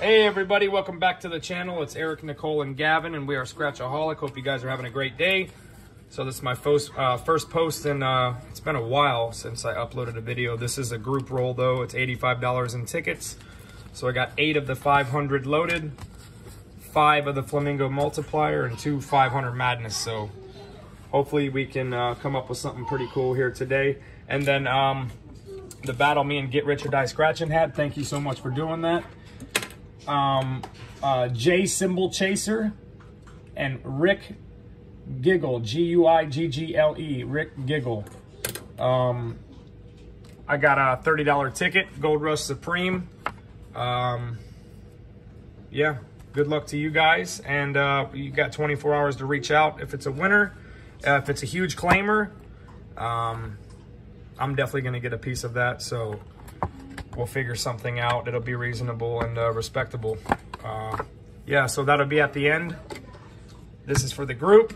Hey everybody, welcome back to the channel. It's Eric, Nicole, and Gavin, and we are Scratchaholic. Hope you guys are having a great day. So this is my first, uh, first post, and uh, it's been a while since I uploaded a video. This is a group roll though. It's $85 in tickets. So I got eight of the 500 loaded, five of the Flamingo Multiplier, and two 500 Madness. So hopefully we can uh, come up with something pretty cool here today. And then um, the battle me and Get Rich or Die Scratching had. Thank you so much for doing that um, uh, J Symbol Chaser, and Rick Guiggle, G-U-I-G-G-L-E, Rick Guiggle. Um, I got a $30 ticket, Gold Rush Supreme. Um, yeah, good luck to you guys. And uh, you got 24 hours to reach out if it's a winner. Uh, if it's a huge claimer, um, I'm definitely going to get a piece of that. So we'll figure something out. It'll be reasonable and uh, respectable. Uh, yeah, so that'll be at the end. This is for the group.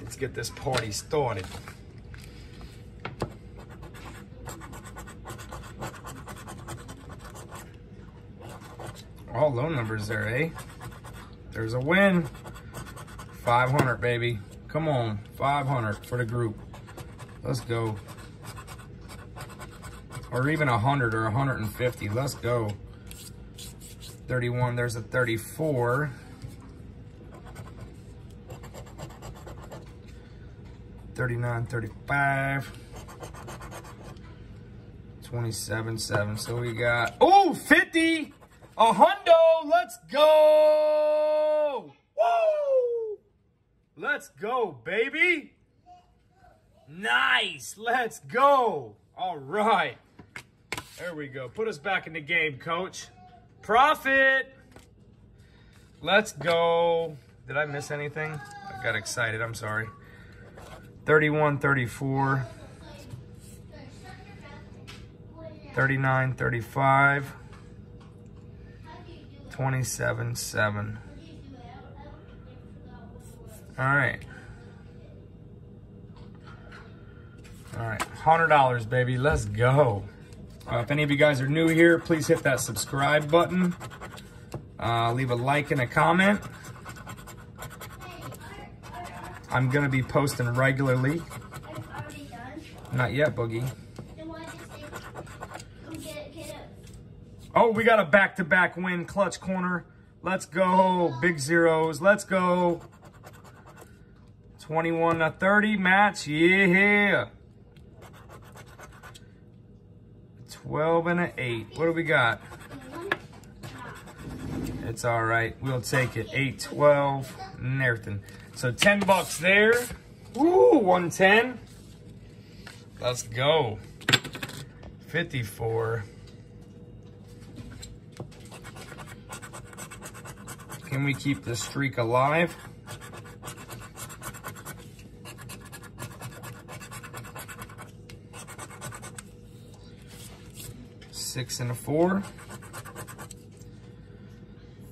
Let's get this party started. All low numbers there, eh? There's a win. 500, baby. Come on, 500 for the group. Let's go or even 100 or 150. Let's go. 31, there's a 34. Thirty-nine, thirty-five, twenty-seven, seven. So we got oh 50, a hundo. Let's go. Woo! Let's go, baby. Nice. Let's go. All right. There we go. Put us back in the game, coach. Profit. Let's go. Did I miss anything? I got excited. I'm sorry. 31, 34. 39, 35. 27, 7. All right. All right. $100, baby. Let's go. Uh, if any of you guys are new here, please hit that subscribe button. Uh, leave a like and a comment. I'm going to be posting regularly. Not yet, Boogie. Oh, we got a back-to-back -back win clutch corner. Let's go. Big zeros. Let's go. 21 to 30 match. Yeah. 12 and an 8. What do we got? It's all right. We'll take it. 8, 12, and everything. So 10 bucks there. Ooh, 110. Let's go. 54. Can we keep the streak alive? Six and a four.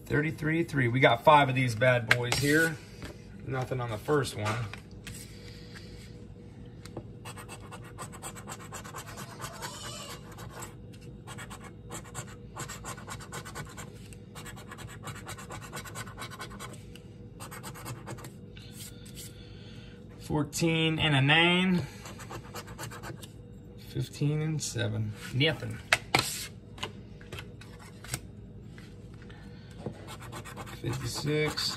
33 3. We got five of these bad boys here. Nothing on the first one. Fourteen and a nine. Fifteen and seven. Nothing. 56.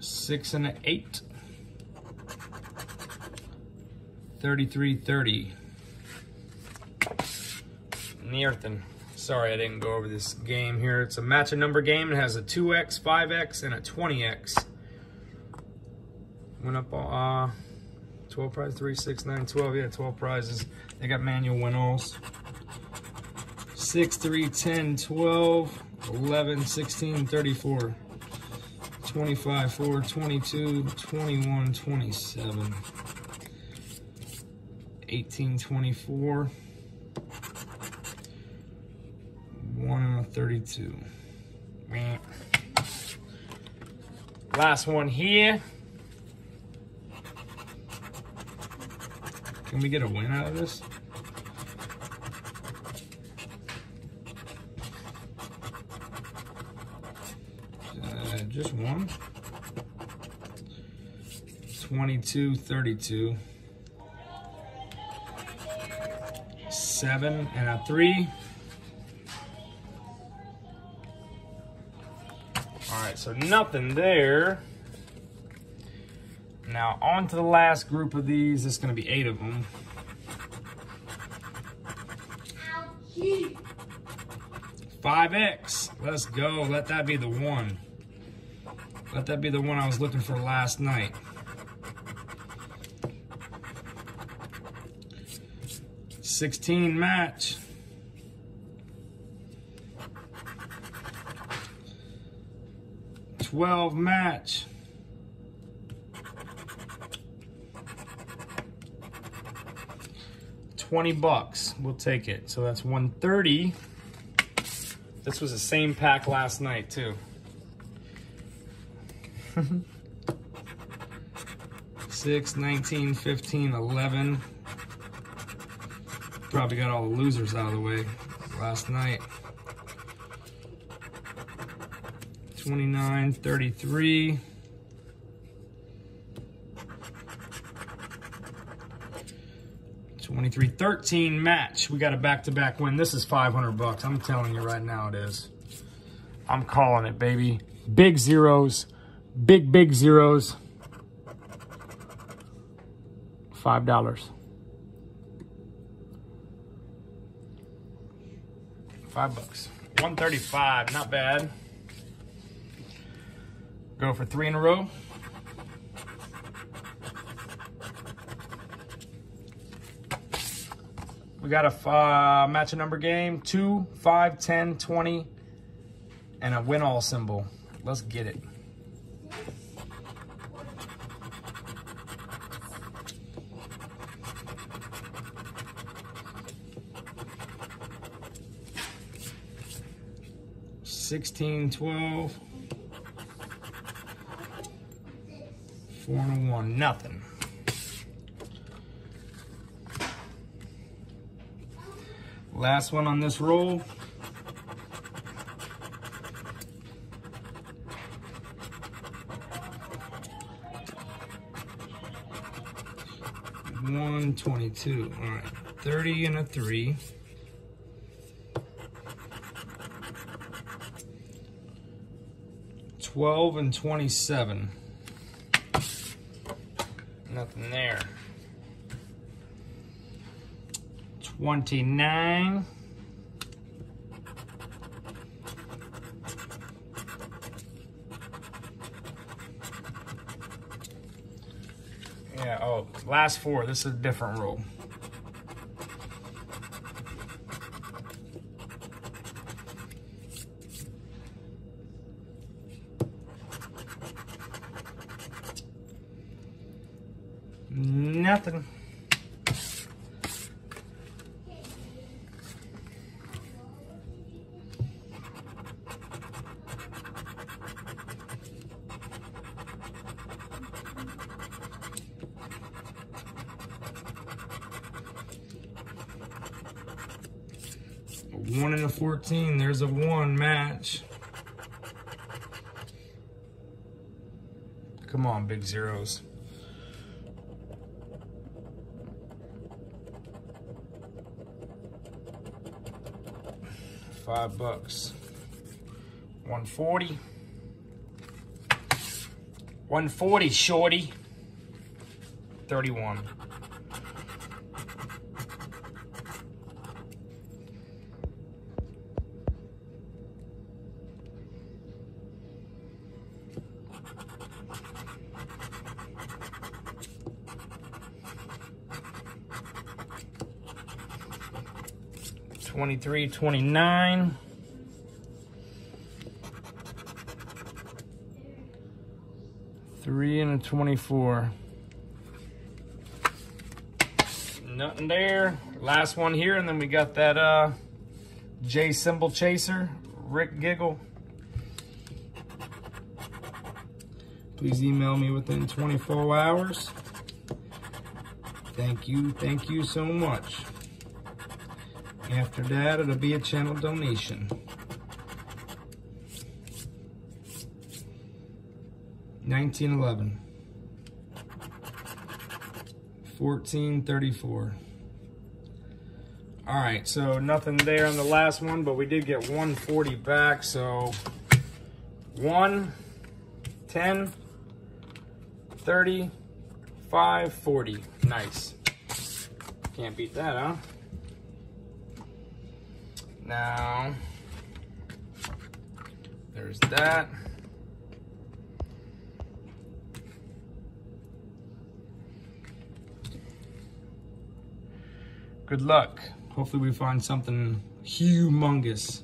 Six and an eight. 3330. Nearthen. Sorry I didn't go over this game here. It's a match number game. It has a 2x, 5x, and a 20x. Went up uh 12 prizes, 3, 6, 9, 12. Yeah, 12 prizes. They got manual winners. 6, 3, 10, 12, 11, 16, 34, 25, 4, 22, 21, 27, 18, 24, 1 and a 32. Last one here. Can we get a win out of this? Uh, just one. 22, 32. Seven and a three. All right, so nothing there. Now on to the last group of these. It's gonna be eight of them. Five X. Let's go. Let that be the one. Let that be the one I was looking for last night. Sixteen match. Twelve match. 20 bucks. We'll take it. So that's 130. This was the same pack last night too. Six, 19, 15, 11. Probably got all the losers out of the way last night. 29, 33. 23-13 match. We got a back-to-back -back win. This is 500 bucks. I'm telling you right now it is. I'm calling it, baby. Big zeros. Big, big zeros. Five dollars. Five bucks. 135, not bad. Go for three in a row. We got a uh, match a number game, 2, 5, 10, 20, and a win all symbol. Let's get it. Sixteen, twelve, four and one, nothing. Last one on this roll. One twenty-two. All right, thirty and a three. Twelve and twenty-seven. Nothing there. 29. Yeah, oh, last four. This is a different rule. Nothing. 14, there's a one match. Come on, big zeros. Five bucks. 140. 140, shorty. 31. Twenty-three, twenty-nine. Three and a 24. Nothing there. Last one here, and then we got that uh, J symbol chaser, Rick Guiggle. Please email me within 24 hours. Thank you, thank you so much. After that, it'll be a channel donation. Nineteen eleven. Fourteen thirty four. All right, so nothing there on the last one, but we did get 140 back, so 1, 10, 30, 5, 40. Nice. Can't beat that, huh? Now, there's that. Good luck. Hopefully we find something humongous.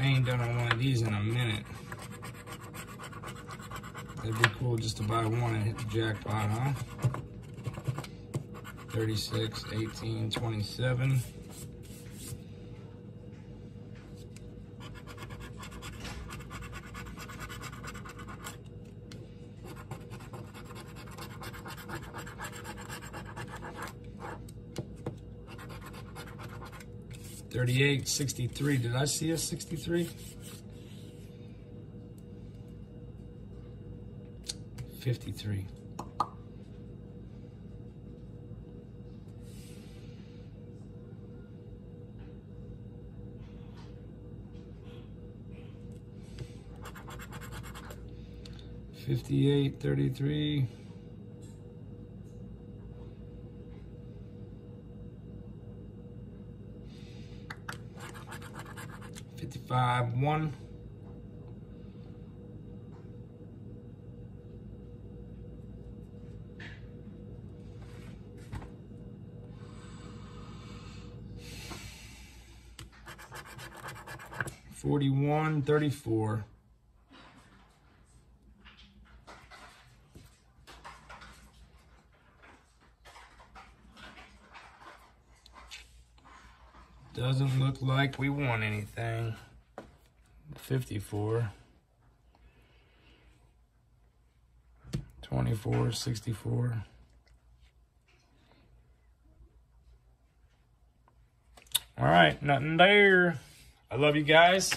I ain't done on one of these in a minute. It'd be cool just to buy one and hit the jackpot, huh? 36, 18, 27. Thirty-eight, sixty-three. Did I see a sixty-three? Fifty-three. Fifty-eight, thirty-three. Fifty-five, one. Doesn't look like we want anything. 54. 24, 64. All right, nothing there. I love you guys.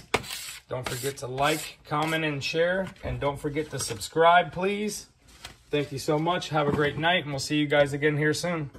Don't forget to like, comment, and share. And don't forget to subscribe, please. Thank you so much. Have a great night, and we'll see you guys again here soon.